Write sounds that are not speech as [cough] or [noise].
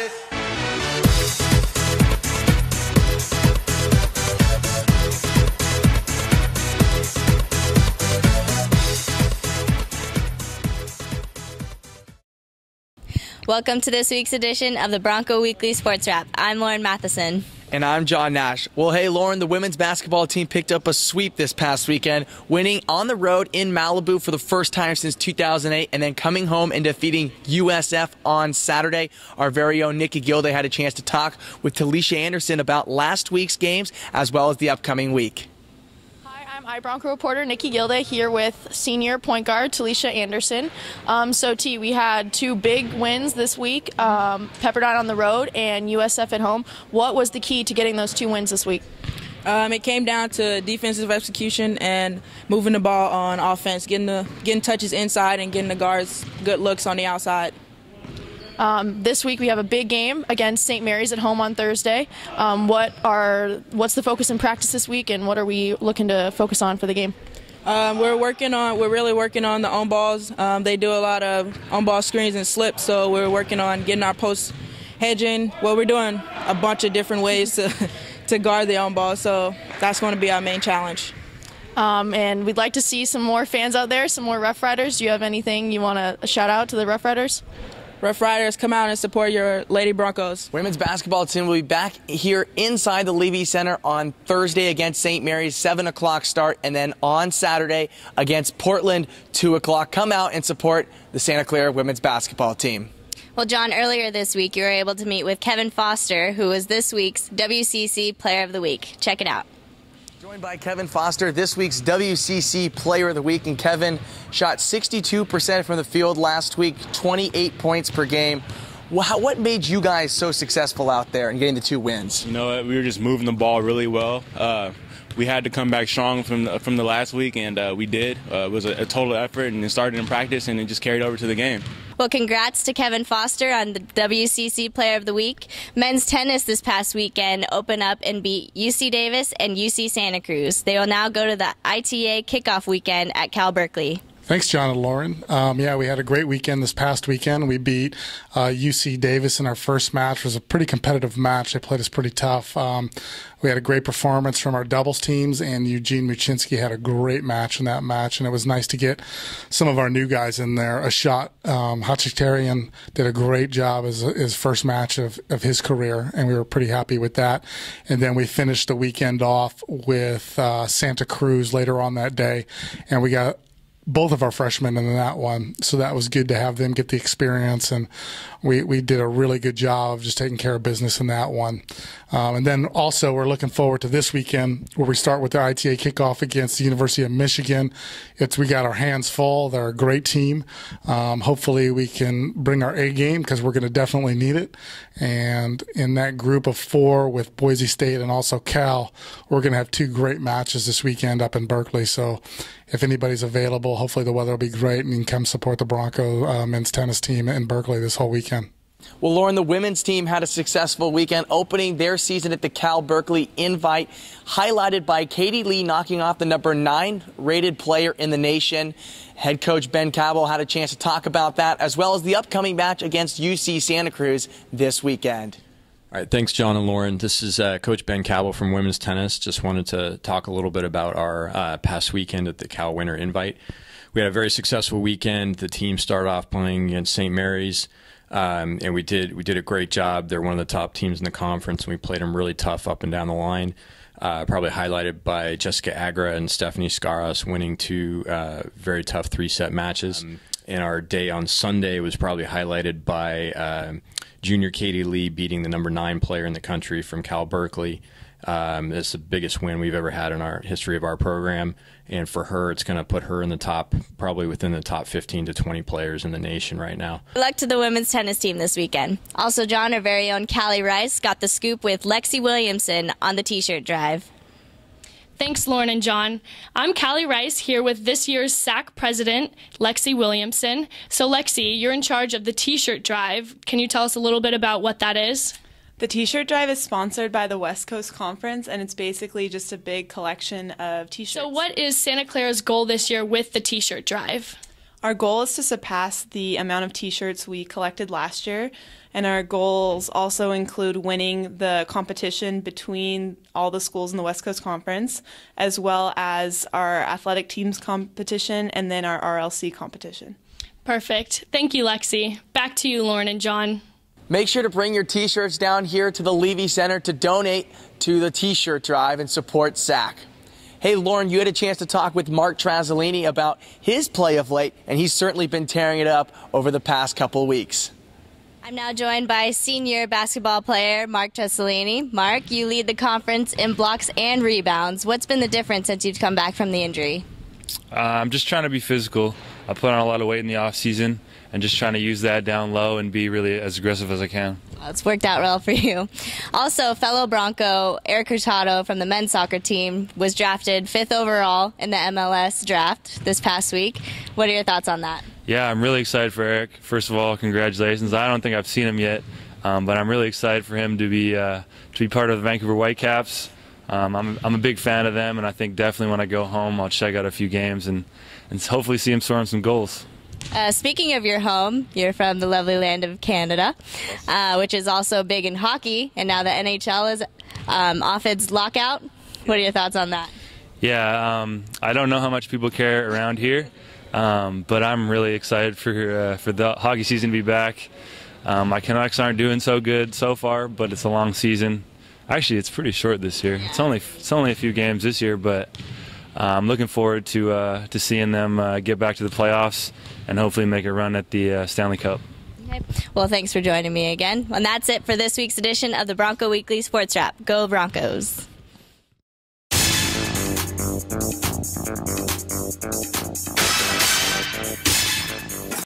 this? Welcome to this week's edition of the Bronco Weekly Sports Wrap. I'm Lauren Matheson. And I'm John Nash. Well, hey, Lauren, the women's basketball team picked up a sweep this past weekend, winning on the road in Malibu for the first time since 2008, and then coming home and defeating USF on Saturday. Our very own Nikki Gilday had a chance to talk with Talisha Anderson about last week's games as well as the upcoming week. Hi, Bronco reporter Nikki Gilday here with senior point guard Talisha Anderson. Um, so, T, we had two big wins this week um, Pepperdine on the road and USF at home. What was the key to getting those two wins this week? Um, it came down to defensive execution and moving the ball on offense, getting the getting touches inside and getting the guards good looks on the outside. Um, this week we have a big game against St. Mary's at home on Thursday. Um, what are what's the focus in practice this week, and what are we looking to focus on for the game? Um, we're working on we're really working on the on balls. Um, they do a lot of on ball screens and slips, so we're working on getting our post hedging. Well, we're doing a bunch of different ways to [laughs] to guard the on ball, so that's going to be our main challenge. Um, and we'd like to see some more fans out there, some more Ruff Riders. Do you have anything you want to shout out to the Ruff Riders? Ruff Riders, come out and support your Lady Broncos. Women's basketball team will be back here inside the Leavey Center on Thursday against St. Mary's, 7 o'clock start, and then on Saturday against Portland, 2 o'clock. Come out and support the Santa Clara women's basketball team. Well, John, earlier this week you were able to meet with Kevin Foster, who was this week's WCC Player of the Week. Check it out. Joined by Kevin Foster, this week's WCC Player of the Week. And Kevin shot 62% from the field last week, 28 points per game. What made you guys so successful out there and getting the two wins? You know, we were just moving the ball really well. Uh, we had to come back strong from the, from the last week, and uh, we did. Uh, it was a, a, total effort, and it started in practice, and it just carried over to the game. Well, congrats to Kevin Foster on the WCC Player of the Week. Men's tennis this past weekend opened up and beat UC Davis and UC Santa Cruz. They will now go to the ITA kickoff weekend at Cal Berkeley. Thanks, John and Lauren. Um, yeah, we had a great weekend this past weekend. We beat uh, UC Davis in our first match. It was a pretty competitive match. They played us pretty tough. Um, we had a great performance from our doubles teams, and Eugene Muchinski had a great match in that match. And it was nice to get some of our new guys in there a shot. Um, Hachitarian did a great job as his first match of, of his career, and we were pretty happy with that. And then we finished the weekend off with uh, Santa Cruz later on that day, and we got both of our freshmen in that one. So that was good to have them get the experience. And we, we did a really good job of just taking care of business in that one. Um, and then also, we're looking forward to this weekend where we start with the ITA kickoff against the University of Michigan. It's we got our hands full. They're a great team. Um, hopefully, we can bring our A game because we're going to definitely need it. And in that group of four with Boise State and also Cal, we're going to have two great matches this weekend up in Berkeley. So if anybody's available, hopefully the weather will be great and you can come support the Bronco uh, men's tennis team in Berkeley this whole weekend. Well, Lauren, the women's team had a successful weekend opening their season at the Cal Berkeley Invite, highlighted by Katie Lee knocking off the number nine rated player in the nation. Head coach Ben Cabell had a chance to talk about that, as well as the upcoming match against UC Santa Cruz this weekend. All right, thanks, John and Lauren. This is uh, Coach Ben Cabell from Women's Tennis. Just wanted to talk a little bit about our uh, past weekend at the Cal Winter Invite. We had a very successful weekend. The team started off playing against St. Mary's. Um, and we did we did a great job. They're one of the top teams in the conference, and we played them really tough up and down the line. Uh, probably highlighted by Jessica Agra and Stephanie Scaras winning two uh, very tough three set matches. Um, and our day on Sunday was probably highlighted by uh, junior Katie Lee beating the number nine player in the country from Cal Berkeley. Um, it's the biggest win we've ever had in our history of our program. And for her, it's going to put her in the top, probably within the top 15 to 20 players in the nation right now. Good luck to the women's tennis team this weekend. Also, John, our very own Callie Rice, got the scoop with Lexi Williamson on the t shirt drive. Thanks, Lauren and John. I'm Callie Rice here with this year's SAC president, Lexi Williamson. So, Lexi, you're in charge of the t shirt drive. Can you tell us a little bit about what that is? The t shirt drive is sponsored by the West Coast Conference, and it's basically just a big collection of t shirts. So, what is Santa Clara's goal this year with the t shirt drive? Our goal is to surpass the amount of t shirts we collected last year, and our goals also include winning the competition between all the schools in the West Coast Conference, as well as our athletic teams competition and then our RLC competition. Perfect. Thank you, Lexi. Back to you, Lauren and John. Make sure to bring your t shirts down here to the Leavey Center to donate to the t shirt drive and support SAC. Hey, Lauren, you had a chance to talk with Marc Trasolini about his play of late, and he's certainly been tearing it up over the past couple weeks. I'm now joined by senior basketball player Marc Trasolini. Marc, you lead the conference in blocks and rebounds. What's been the difference since you've come back from the injury? Uh, I'm just trying to be physical. I put on a lot of weight in the off season, and just trying to use that down low and be really as aggressive as I can. It's worked out well for you. Also, fellow Bronco Eric Hurtado from the men's soccer team was drafted fifth overall in the MLS draft this past week. What are your thoughts on that? Yeah, I'm really excited for Eric. First of all, congratulations. I don't think I've seen him yet, um, but I'm really excited for him to be uh, to be part of the Vancouver Whitecaps. Um, I'm, I'm a big fan of them, and I think definitely when I go home, I'll check out a few games and, and hopefully see him scoring some goals. Uh, speaking of your home, you're from the lovely land of Canada, uh, which is also big in hockey, and now the NHL is um, off its lockout. What are your thoughts on that? Yeah, um, I don't know how much people care around here, um, but I'm really excited for uh, for the hockey season to be back. Um, my Canucks aren't doing so good so far, but it's a long season. Actually, it's pretty short this year. It's only it's only a few games this year, but I'm looking forward to uh, to seeing them uh, get back to the playoffs and hopefully make a run at the uh, Stanley Cup. Okay. Well, thanks for joining me again. And that's it for this week's edition of the Bronco Weekly Sports Wrap. Go Broncos!